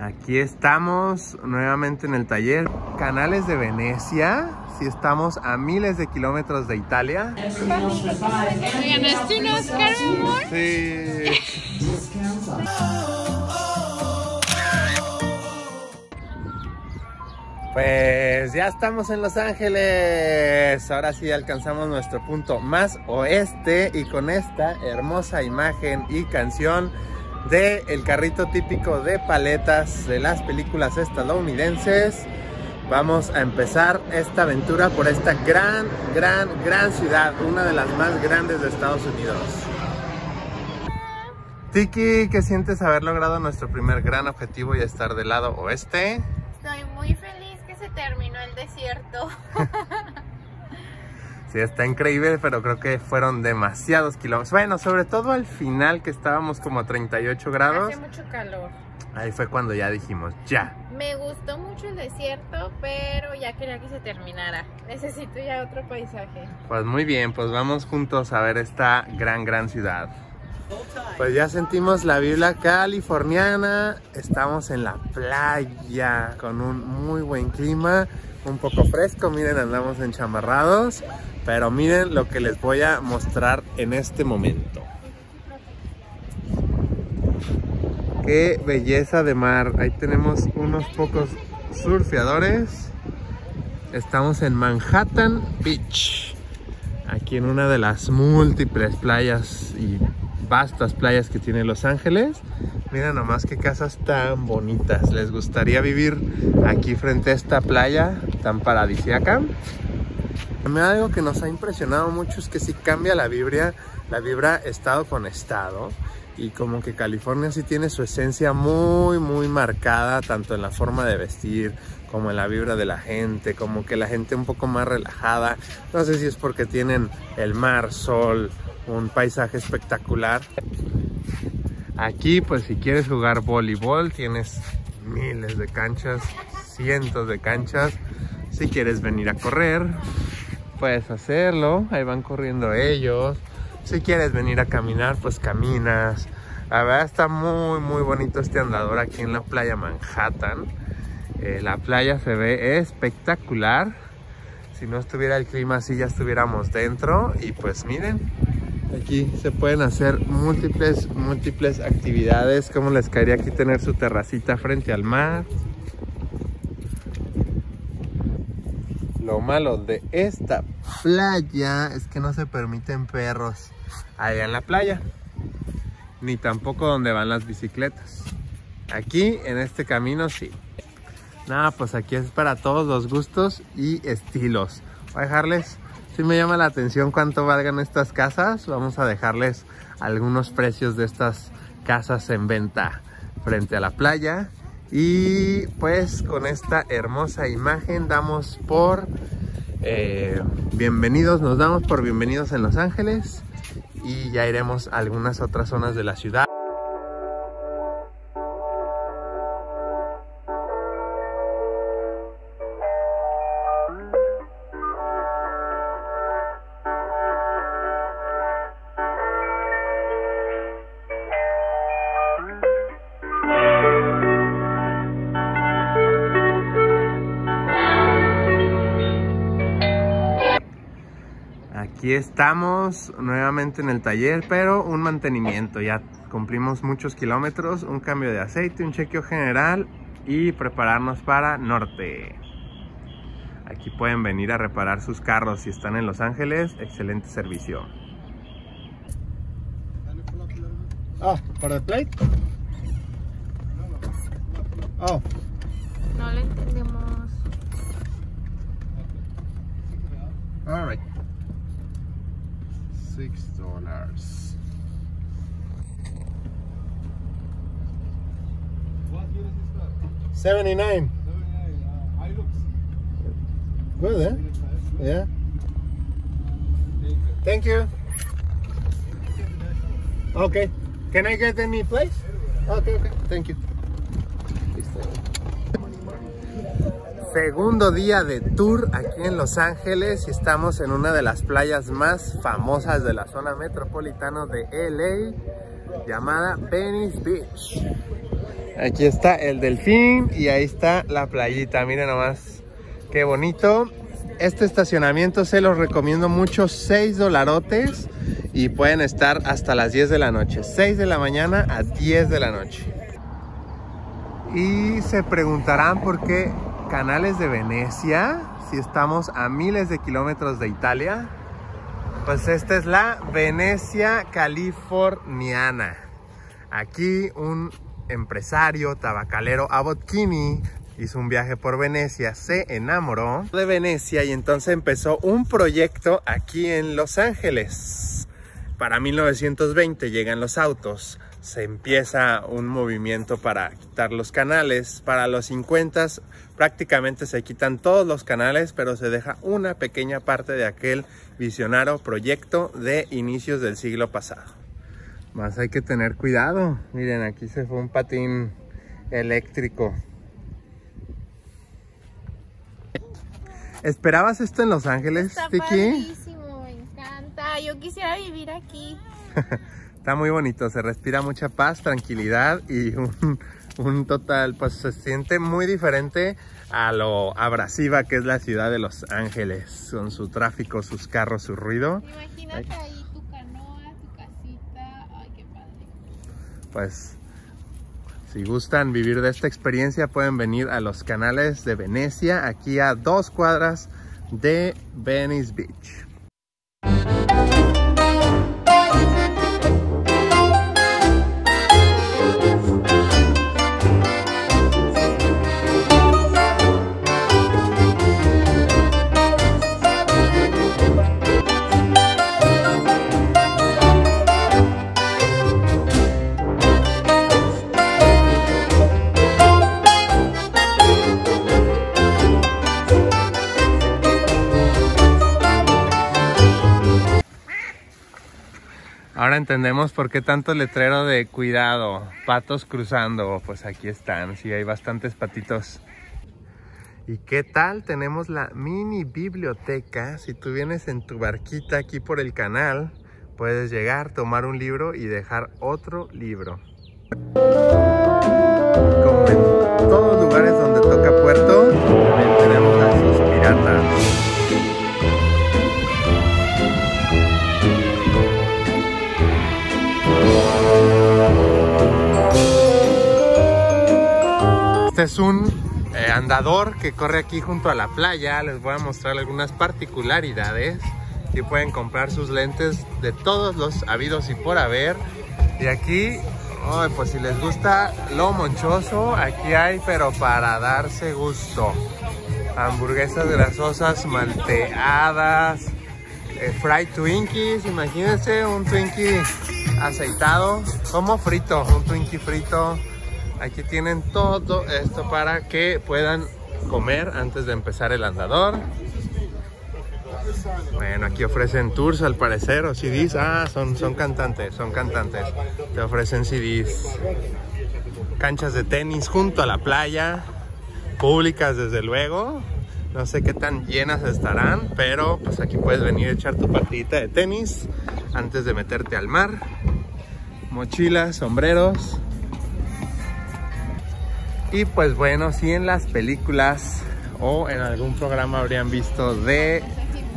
Aquí estamos nuevamente en el taller Canales de Venecia. Si estamos a miles de kilómetros de Italia. ¿Ganaste un Oscar, amor? Sí. Pues ya estamos en Los Ángeles. Ahora sí alcanzamos nuestro punto más oeste y con esta hermosa imagen y canción de el carrito típico de paletas de las películas estadounidenses. Vamos a empezar esta aventura por esta gran, gran, gran ciudad, una de las más grandes de Estados Unidos. Tiki, ¿qué sientes haber logrado nuestro primer gran objetivo y estar del lado oeste? Estoy muy feliz que se terminó el desierto. Sí, está increíble, pero creo que fueron demasiados kilómetros. Bueno, sobre todo al final que estábamos como a 38 grados. Hace mucho calor. Ahí fue cuando ya dijimos, ya. Me gustó mucho el desierto, pero ya quería que se terminara. Necesito ya otro paisaje. Pues muy bien, pues vamos juntos a ver esta gran, gran ciudad. Pues ya sentimos la vibra californiana, estamos en la playa con un muy buen clima, un poco fresco, miren andamos enchamarrados, pero miren lo que les voy a mostrar en este momento. Qué belleza de mar, ahí tenemos unos pocos surfeadores, estamos en Manhattan Beach, aquí en una de las múltiples playas y vastas playas que tiene Los Ángeles. Mira nomás qué casas tan bonitas. ¿Les gustaría vivir aquí frente a esta playa tan paradisiaca? Algo que nos ha impresionado mucho es que si cambia la vibra, la vibra estado con estado. Y como que California sí tiene su esencia muy, muy marcada, tanto en la forma de vestir, como en la vibra de la gente, como que la gente un poco más relajada. No sé si es porque tienen el mar, sol, un paisaje espectacular. Aquí pues si quieres jugar voleibol tienes miles de canchas, cientos de canchas. Si quieres venir a correr, puedes hacerlo, ahí van corriendo ellos. Si quieres venir a caminar, pues caminas. La verdad está muy muy bonito este andador aquí en la playa Manhattan. Eh, la playa se ve espectacular. Si no estuviera el clima así ya estuviéramos dentro. Y pues miren, Aquí se pueden hacer múltiples, múltiples actividades. Como les caería aquí tener su terracita frente al mar. Lo malo de esta playa es que no se permiten perros allá en la playa. Ni tampoco donde van las bicicletas. Aquí en este camino sí. Nada, pues aquí es para todos los gustos y estilos. Voy a dejarles si me llama la atención cuánto valgan estas casas. Vamos a dejarles algunos precios de estas casas en venta frente a la playa. Y pues con esta hermosa imagen damos por eh, bienvenidos, nos damos por bienvenidos en Los Ángeles. Y ya iremos a algunas otras zonas de la ciudad. Aquí estamos nuevamente en el taller, pero un mantenimiento. Ya cumplimos muchos kilómetros, un cambio de aceite, un chequeo general y prepararnos para norte. Aquí pueden venir a reparar sus carros si están en Los Ángeles. Excelente servicio. Ah, para el plate. Oh, No lo entendemos. all right. Seventy-nine. Good, eh? Yeah. Thank you. Okay. Can I get any place? Okay, okay. Thank you. Segundo día de tour aquí en Los Ángeles y estamos en una de las playas más famosas de la zona metropolitana de LA llamada Venice Beach. Aquí está el delfín y ahí está la playita. Miren nomás qué bonito. Este estacionamiento se los recomiendo mucho. 6 dolarotes y pueden estar hasta las 10 de la noche. 6 de la mañana a 10 de la noche. Y se preguntarán por qué canales de Venecia, si estamos a miles de kilómetros de Italia. Pues esta es la Venecia californiana. Aquí un empresario tabacalero Abotchini hizo un viaje por Venecia, se enamoró de Venecia y entonces empezó un proyecto aquí en Los Ángeles. Para 1920 llegan los autos, se empieza un movimiento para quitar los canales. Para los 50 prácticamente se quitan todos los canales, pero se deja una pequeña parte de aquel visionario proyecto de inicios del siglo pasado. Más hay que tener cuidado. Miren, aquí se fue un patín eléctrico. ¿Esperabas esto en Los Ángeles, Está Tiki? padrísimo, me encanta. Yo quisiera vivir aquí. Está muy bonito, se respira mucha paz, tranquilidad y un, un total, pues se siente muy diferente a lo abrasiva que es la ciudad de Los Ángeles, con su tráfico, sus carros, su ruido. Imagínate ahí tu canoa, tu casita. Ay, qué padre. Pues si gustan vivir de esta experiencia pueden venir a los canales de Venecia, aquí a dos cuadras de Venice Beach. Entendemos por qué tanto letrero de cuidado, patos cruzando, pues aquí están, sí hay bastantes patitos. ¿Y qué tal? Tenemos la mini biblioteca. Si tú vienes en tu barquita aquí por el canal, puedes llegar, tomar un libro y dejar otro libro. Es un eh, andador que corre aquí junto a la playa. Les voy a mostrar algunas particularidades. Aquí pueden comprar sus lentes de todos los habidos y por haber. Y aquí, ay, pues si les gusta lo monchoso, aquí hay, pero para darse gusto. Hamburguesas grasosas malteadas, eh, fried Twinkies. Imagínense un Twinkie aceitado, como frito, un Twinkie frito. Aquí tienen todo esto para que puedan comer antes de empezar el andador. Bueno, aquí ofrecen tours al parecer o CDs. Ah, son, son cantantes, son cantantes. Te ofrecen CDs. Canchas de tenis junto a la playa. Públicas desde luego. No sé qué tan llenas estarán, pero pues aquí puedes venir a echar tu partidita de tenis antes de meterte al mar. Mochilas, sombreros. Y pues bueno, si en las películas o en algún programa habrían visto de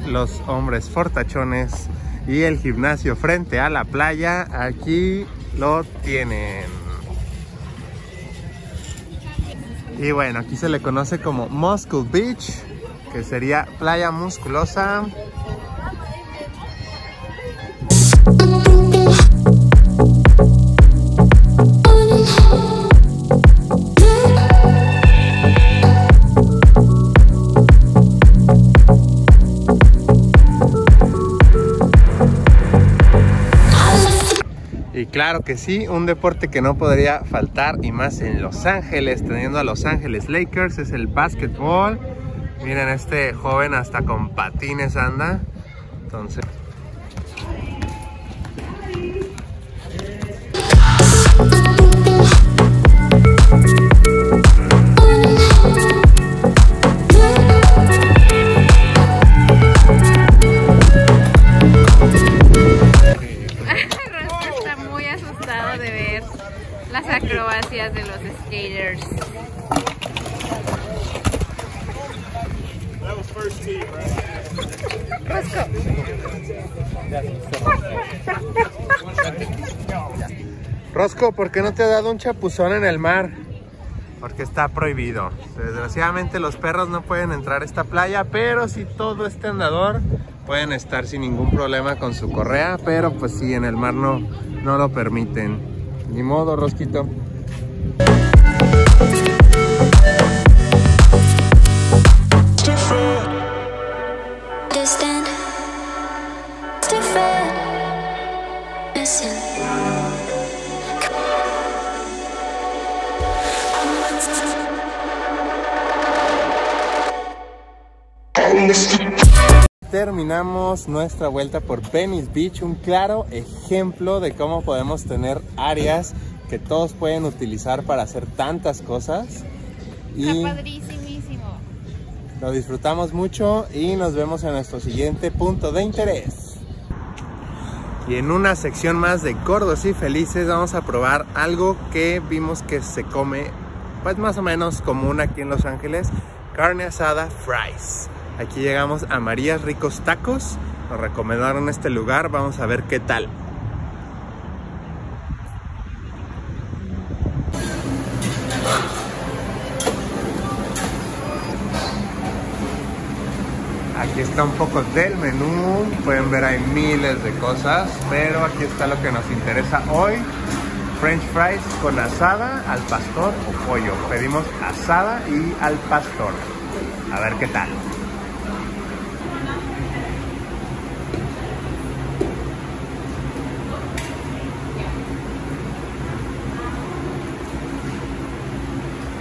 los hombres fortachones y el gimnasio frente a la playa, aquí lo tienen. Y bueno, aquí se le conoce como Muscle Beach, que sería playa musculosa. Claro que sí, un deporte que no podría faltar y más en Los Ángeles, teniendo a Los Ángeles Lakers, es el básquetbol. Miren, este joven hasta con patines anda. Entonces... las acrobacias de los first tee, right? Rosco, ¿por qué no te ha dado un chapuzón en el mar? Porque está prohibido. Desgraciadamente los perros no pueden entrar a esta playa, pero si todo este andador pueden estar sin ningún problema con su correa, pero pues sí, en el mar no, no lo permiten. Ni modo, Rosquito. Terminamos nuestra vuelta por Venice Beach, un claro ejemplo de cómo podemos tener áreas que todos pueden utilizar para hacer tantas cosas. Y Está padrísimísimo. lo disfrutamos mucho y nos vemos en nuestro siguiente punto de interés. Y en una sección más de gordos y felices vamos a probar algo que vimos que se come pues más o menos común aquí en Los Ángeles, carne asada fries. Aquí llegamos a Marías Ricos Tacos, nos recomendaron este lugar, vamos a ver qué tal. Aquí está un poco del menú, pueden ver hay miles de cosas, pero aquí está lo que nos interesa hoy. French fries con asada al pastor o pollo. Pedimos asada y al pastor. A ver qué tal.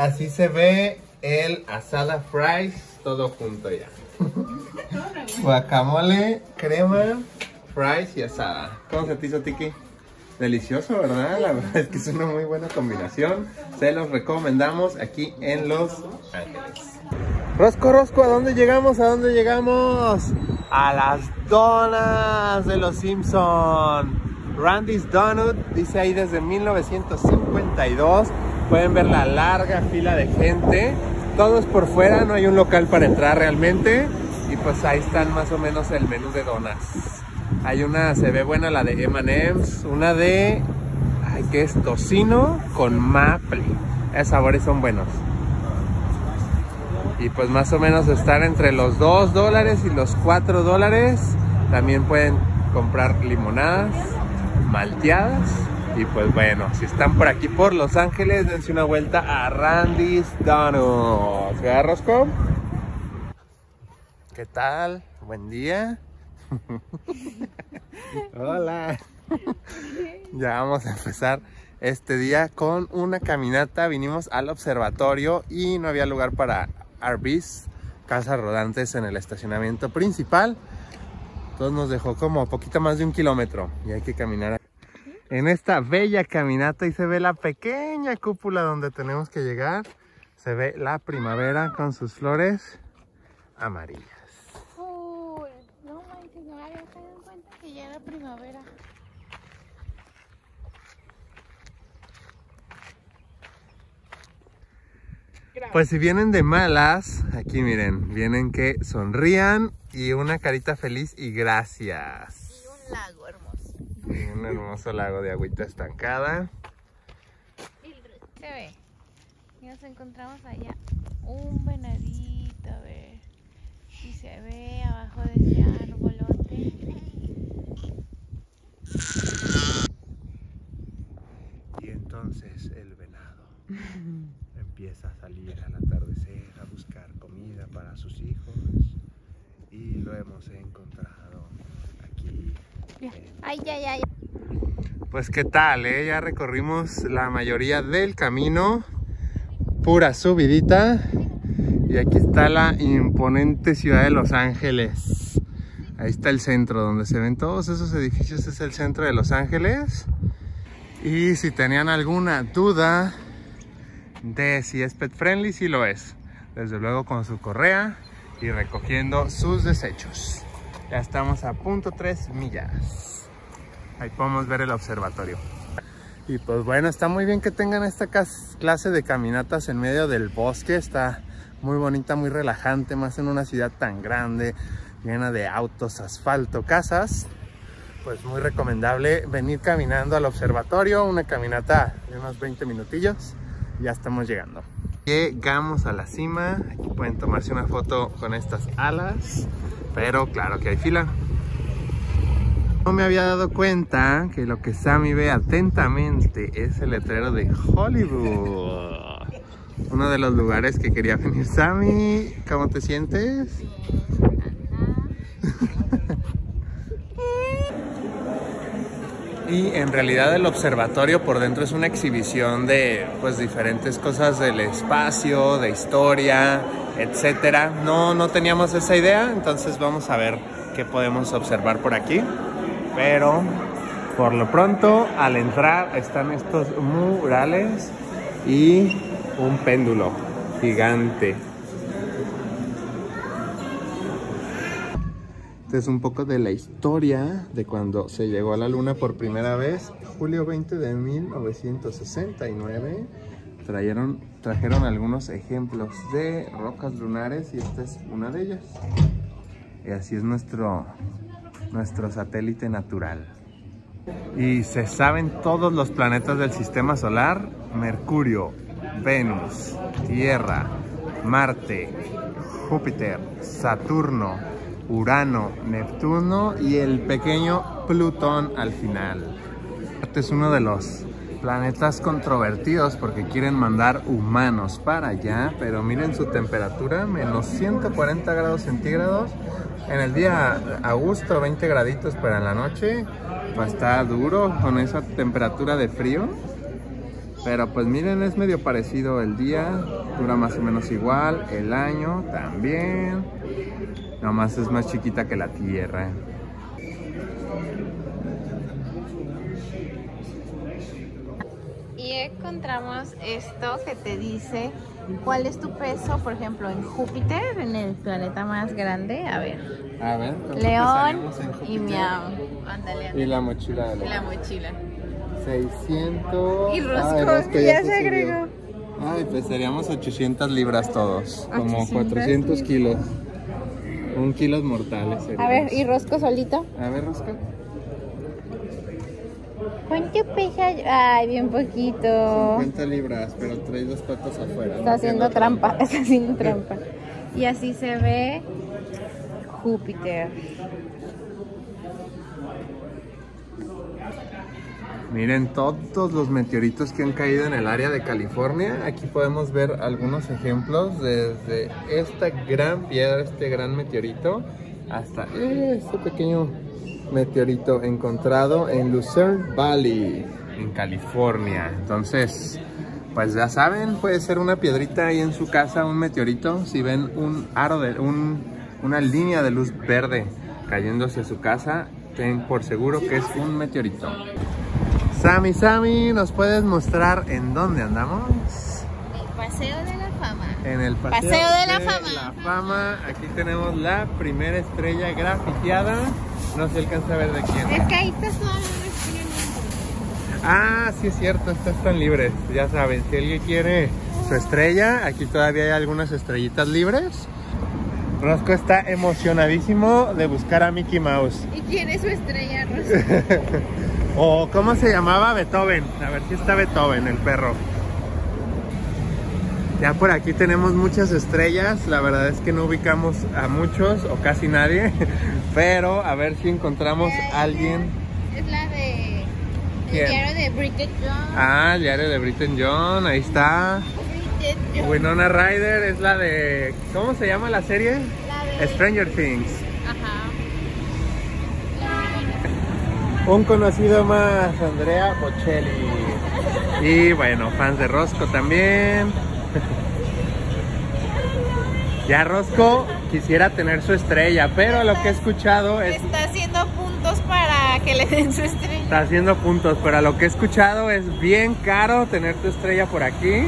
Así se ve el asada fries todo junto ya. Guacamole, crema, fries y asada. ¿Cómo se te hizo, Tiki? Delicioso, ¿verdad? La verdad es que es una muy buena combinación. Se los recomendamos aquí en Los Ángeles. Rosco, Rosco, ¿a dónde llegamos? ¿A dónde llegamos? A las donas de los Simpson. Randy's Donut dice ahí desde 1952. Pueden ver la larga fila de gente. Todos por fuera, no hay un local para entrar realmente. Y pues ahí están más o menos el menú de donas. Hay una, se ve buena la de M&M's, una de, ay, ¿qué es? Tocino con maple. Esos sabores son buenos. Y pues más o menos están entre los 2 dólares y los 4 dólares. También pueden comprar limonadas, malteadas. Y pues bueno, si están por aquí por Los Ángeles, dense una vuelta a Randy's Donuts. ¿Verdad, Rosco? ¿Qué tal? Buen día. Hola. ya vamos a empezar este día con una caminata. Vinimos al observatorio y no había lugar para RVs, casas rodantes en el estacionamiento principal. Entonces nos dejó como poquito más de un kilómetro y hay que caminar en esta bella caminata y se ve la pequeña cúpula donde tenemos que llegar. Se ve la primavera con sus flores amarillas. No manches, no había caído en cuenta que ya era primavera. Pues si vienen de malas, aquí miren, vienen que sonrían y una carita feliz y gracias. Y un lago un hermoso lago de agüita estancada. Se ve. Y nos encontramos allá un venadito, a ver. Y se ve abajo de ese arbolote. Y entonces el venado empieza a salir al atardecer a buscar comida para sus hijos. Y lo hemos encontrado. Ay, ay, ay. Pues qué tal, eh? ya recorrimos la mayoría del camino, pura subidita. Y aquí está la imponente ciudad de Los Ángeles. Ahí está el centro donde se ven todos esos edificios, es el centro de Los Ángeles. Y si tenían alguna duda de si es pet friendly, sí lo es. Desde luego con su correa y recogiendo sus desechos. Ya estamos a punto 3 millas. Ahí podemos ver el observatorio. Y pues bueno, está muy bien que tengan esta clase de caminatas en medio del bosque. Está muy bonita, muy relajante, más en una ciudad tan grande, llena de autos, asfalto, casas. Pues muy recomendable venir caminando al observatorio, una caminata de unos 20 minutillos. Ya estamos llegando. Llegamos a la cima. Aquí pueden tomarse una foto con estas alas, pero claro que hay fila. No me había dado cuenta que lo que Sammy ve atentamente es el letrero de Hollywood. Uno de los lugares que quería venir Sammy. ¿Cómo te sientes? Y en realidad el observatorio por dentro es una exhibición de pues diferentes cosas del espacio, de historia, etcétera. No, no teníamos esa idea, entonces vamos a ver qué podemos observar por aquí. Pero por lo pronto al entrar están estos murales y un péndulo gigante. Este es un poco de la historia de cuando se llegó a la luna por primera vez. Julio 20 de 1969 trajeron, trajeron algunos ejemplos de rocas lunares y esta es una de ellas. Y así es nuestro, nuestro satélite natural. Y se saben todos los planetas del sistema solar. Mercurio, Venus, Tierra, Marte, Júpiter, Saturno, Urano, Neptuno y el pequeño Plutón al final. Este es uno de los planetas controvertidos porque quieren mandar humanos para allá, pero miren su temperatura, menos 140 grados centígrados. En el día a gusto 20 graditos, pero en la noche pues está duro con esa temperatura de frío. Pero pues miren, es medio parecido el día, dura más o menos igual, el año también. Nomás es más chiquita que la Tierra. Y encontramos esto que te dice cuál es tu peso, por ejemplo, en Júpiter, en el planeta más grande. A ver, A ver. ¿cuánto León y? Miau. Ándale, Y la mochila de Y la mochila. 600. Y Rosco, Rosco ya se agregó. Ay, pesaríamos 800 libras todos. Como 800 400 kilos. Un kilos mortales. A ver, ¿y. Rosco solito? A ver, Rosca. ¿Cuánto pesa? Ay, bien poquito. 50 libras, pero trae dos patas afuera. Está haciendo trampa, está haciendo trampa. Y así se ve Júpiter. Miren todos los meteoritos que han caído en el área de California. Aquí podemos ver algunos ejemplos desde esta gran piedra, este gran meteorito, hasta este pequeño meteorito encontrado en Lucerne Valley, en California. Entonces, pues ya saben, puede ser una piedrita ahí en su casa, un meteorito. Si ven un aro de un, una línea de luz verde cayendo hacia su casa, ten por seguro que es un meteorito. Sammy, Sammy, ¿nos puedes mostrar en dónde andamos? El Paseo de la Fama. En el paseo, Paseo de la Fama. la Fama. Aquí tenemos la primera estrella grafiteada. No se alcanza a ver de quién. Es que ahí está Ah, sí es cierto, estas están libres. Ya saben, si alguien quiere su estrella, aquí todavía hay algunas estrellitas libres. Rosco está emocionadísimo de buscar a Mickey Mouse. ¿Y quién es su estrella, Rosa? O cómo se llamaba Beethoven. A ver si está Beethoven, el perro. Ya por aquí tenemos muchas estrellas. La verdad es que no ubicamos a muchos o casi nadie. Pero a ver si encontramos a alguien. Es la de... ¿Quién? El diario de Bridget Jones. Ah, el diario de Britton John. Ahí está. Bridget Jones. Winona Ryder es la de. ¿Cómo se llama la serie? La de... Stranger Things. Un conocido más, Andrea Bocelli. Y bueno, fans de Rosco también. Ya Rosco quisiera tener su estrella, pero lo que he escuchado es... Está haciendo puntos para que le den su estrella. Está haciendo puntos, pero lo que he escuchado es bien caro tener tu estrella por aquí.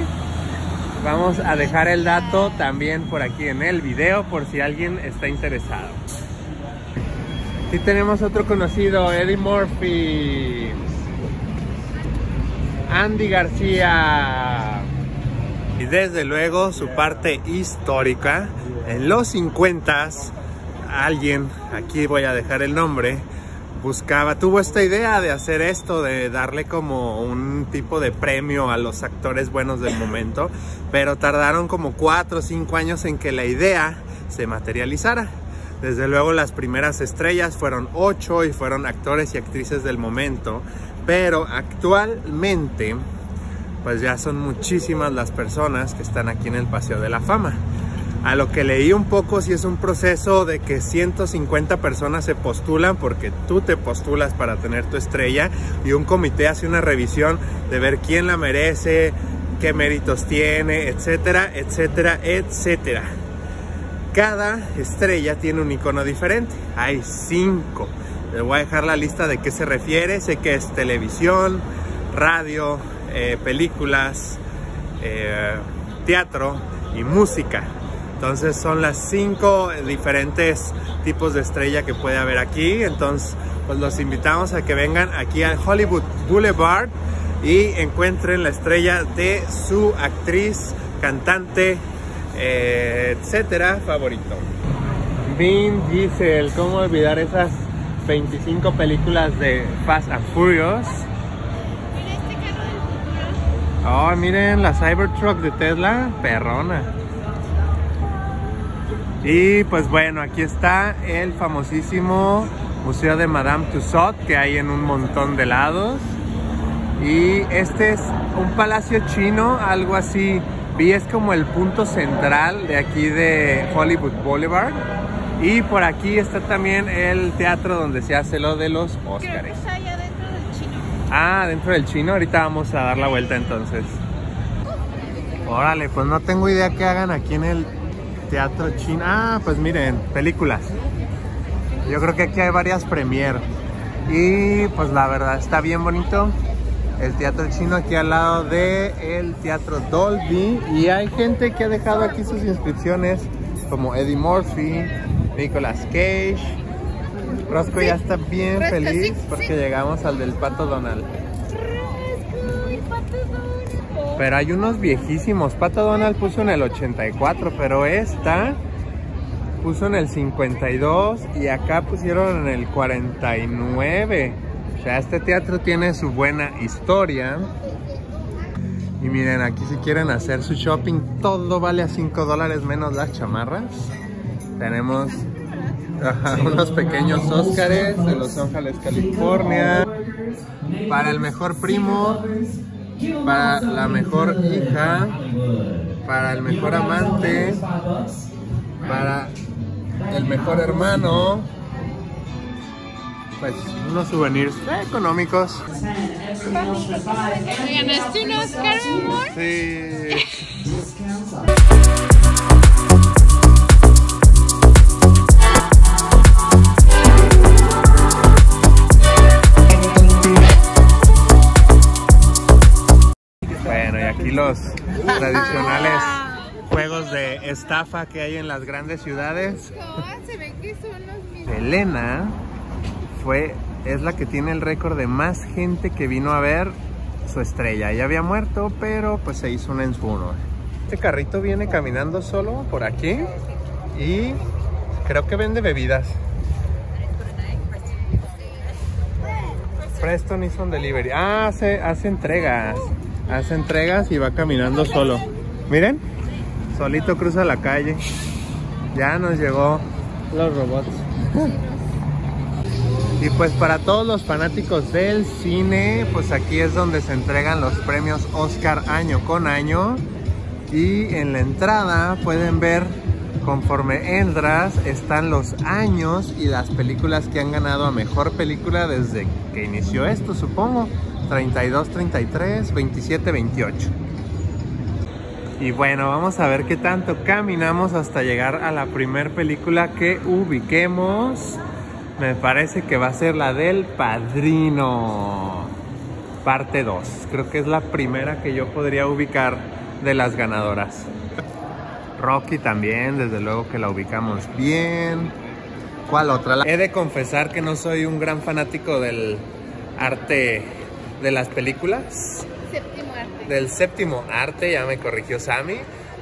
Vamos a dejar el dato también por aquí en el video por si alguien está interesado. Aquí tenemos otro conocido, Eddie Murphy. Andy García. Y desde luego su parte histórica, en los 50 alguien, aquí voy a dejar el nombre, buscaba, tuvo esta idea de hacer esto, de darle como un tipo de premio a los actores buenos del momento, pero tardaron como 4 o 5 años en que la idea se materializara. Desde luego las primeras estrellas fueron 8 y fueron actores y actrices del momento, pero actualmente pues ya son muchísimas las personas que están aquí en el Paseo de la Fama. A lo que leí un poco, si es un proceso de que 150 personas se postulan porque tú te postulas para tener tu estrella y un comité hace una revisión de ver quién la merece, qué méritos tiene, etcétera, etcétera, etcétera. Cada estrella tiene un icono diferente. Hay cinco. Les voy a dejar la lista de qué se refiere. Sé que es televisión, radio, eh, películas, eh, teatro y música. Entonces son las cinco diferentes tipos de estrella que puede haber aquí. Entonces pues los invitamos a que vengan aquí al Hollywood Boulevard y encuentren la estrella de su actriz, cantante, etcétera, favorito. Vin Diesel, ¿cómo olvidar esas 25 películas de Fast and Furious? Mira este carro del futuro. Oh, miren la Cybertruck de Tesla, perrona. Y pues bueno, aquí está el famosísimo Museo de Madame Tussauds que hay en un montón de lados. Y este es un palacio chino, algo así. Vi es como el punto central de aquí de Hollywood Boulevard. Y por aquí está también el teatro donde se hace lo de los Creo que Óscares. está allá dentro del chino. Ah, dentro del chino. Ahorita vamos a dar la vuelta entonces. Órale, pues no tengo idea qué hagan aquí en el teatro chino. Ah, pues miren, películas. Yo creo que aquí hay varias premier. Y pues la verdad está bien bonito. El teatro chino aquí al lado de el teatro Dolby. Y hay gente que ha dejado aquí sus inscripciones. Como Eddie Murphy, Nicolas Cage. Rosco ya está bien Rosco, feliz sí, porque sí. llegamos al del Pato Donald. Pato Donald. Pero hay unos viejísimos. Pato Donald puso en el 84, pero esta puso en el 52 y acá pusieron en el 49. O sea, este teatro tiene su buena historia. Y miren, aquí si quieren hacer su shopping, todo vale a 5 dólares menos las chamarras. Tenemos unos pequeños Óscares de Los Ángeles, California. Para el mejor primo, para la mejor hija, para el mejor amante, para el mejor hermano. Pues unos souvenirs económicos. ¿Me ganaste un Oscar, amor? Sí. Bueno, y aquí los tradicionales juegos de estafa que hay en las grandes ciudades. No, se ve que son los mismos. Elena fue, es la que tiene el récord de más gente que vino a ver su estrella. Ella había muerto, pero pues se hizo una en su honor. Este carrito viene caminando solo por aquí y creo que vende bebidas. Preston hizo un delivery. Ah, hace, hace entregas. Hace entregas y va caminando solo. Miren, solito cruza la calle. Ya nos llegó los robots. Y pues para todos los fanáticos del cine, pues aquí es donde se entregan los premios Oscar año con año. Y en la entrada pueden ver, conforme entras, están los años y las películas que han ganado a mejor película desde que inició esto, supongo. 32, 33, 27, 28. Y bueno, vamos a ver qué tanto caminamos hasta llegar a la primer película que ubiquemos. Me parece que va a ser la del Padrino. Parte 2. Creo que es la primera que yo podría ubicar de las ganadoras. Rocky también, desde luego que la ubicamos bien. ¿Cuál otra? He de confesar que no soy un gran fanático del arte de las películas. Excepto del séptimo arte, ya me corrigió Sammy.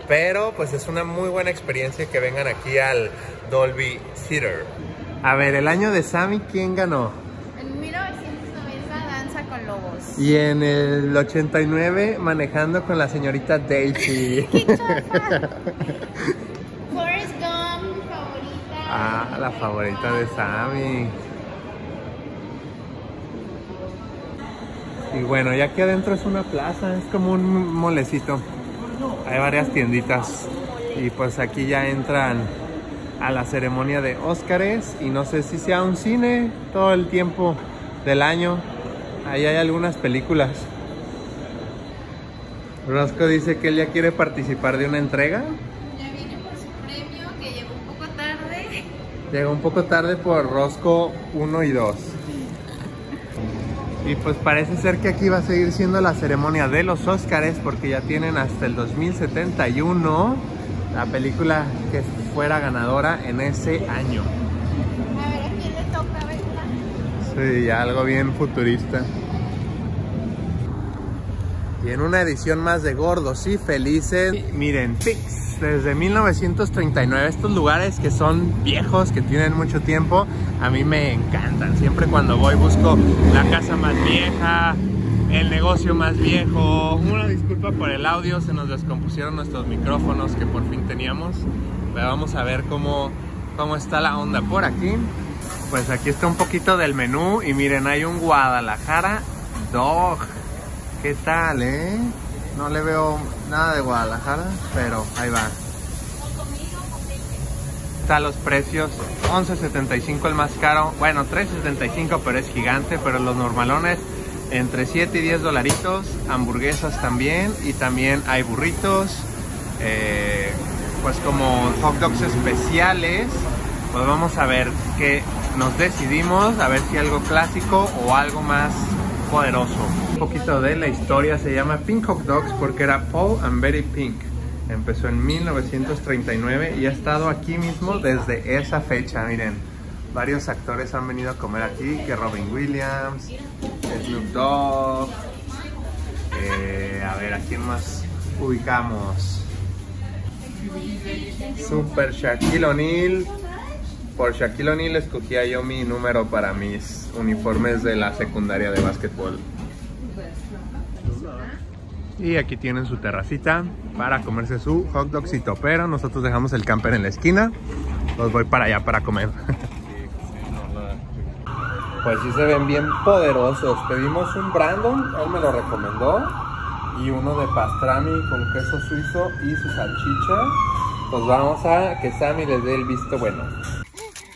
Pero pues es una muy buena experiencia que vengan aquí al Dolby Theater. A ver, el año de Sammy, ¿quién ganó? En 1990 Danza con Lobos. Y en el 89 manejando con la señorita Daisy. Forrest Gump, favorita. ah, la favorita de Sammy. Y bueno, ya aquí adentro es una plaza, es como un molecito. Hay varias tienditas. Y pues aquí ya entran a la ceremonia de Óscares. Y no sé si sea un cine todo el tiempo del año. Ahí hay algunas películas. Rosco dice que él ya quiere participar de una entrega. Ya viene por su premio, que llegó un poco tarde. Llegó un poco tarde por Rosco 1 y 2. Y pues parece ser que aquí va a seguir siendo la ceremonia de los Óscares porque ya tienen hasta el 2071 la película que fuera ganadora en ese año. A ver, ¿a quién le toca, verdad? Sí, ya algo bien futurista. Y en una edición más de Gordos y Felices, miren, Pix, desde 1939, estos lugares que son viejos, que tienen mucho tiempo, a mí me encantan. Siempre cuando voy busco la casa más vieja, el negocio más viejo. Una disculpa por el audio, se nos descompusieron nuestros micrófonos que por fin teníamos. Vamos a ver cómo, cómo está la onda por aquí. Pues aquí está un poquito del menú y miren, hay un Guadalajara Dog. ¿Qué tal, eh? No le veo nada de Guadalajara, pero ahí va. Están los precios, 11.75 el más caro, bueno 3.75 pero es gigante, pero los normalones entre 7 y 10 dolaritos, hamburguesas también y también hay burritos, eh, pues como hot dogs especiales, pues vamos a ver qué nos decidimos, a ver si algo clásico o algo más poderoso. Un poquito de la historia, se llama Pink Hot Dogs porque era Paul and Betty Pink. Empezó en 1939 y ha estado aquí mismo desde esa fecha, miren. Varios actores han venido a comer aquí, que Robin Williams, Snoop Dogg, eh, a ver, ¿a quién más ubicamos? Super Shaquille O'Neal. Por Shaquille O'Neal escogía yo mi número para mis uniformes de la secundaria de básquetbol. Y aquí tienen su terracita para comerse su hot dogcito. Pero nosotros dejamos el camper en la esquina. Los voy para allá para comer. Pues sí se ven bien poderosos. Pedimos un Brandon, él me lo recomendó. Y uno de pastrami con queso suizo y su salchicha. Pues vamos a que Sammy les dé el visto bueno.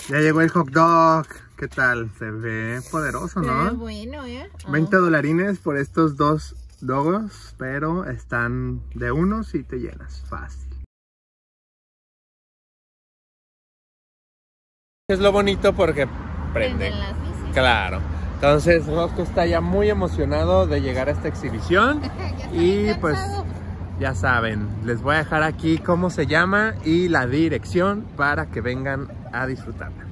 Ya llegó el hot dog. ¿Qué tal? Se ve poderoso, ¿no? bueno, ¿eh? 20 dolarines por estos dos dogos, pero están de unos y te llenas fácil. Es lo bonito porque prende. Prenden las bicis. Claro. Entonces Rosco está ya muy emocionado de llegar a esta exhibición y pues ya saben, les voy a dejar aquí cómo se llama y la dirección para que vengan a disfrutarla.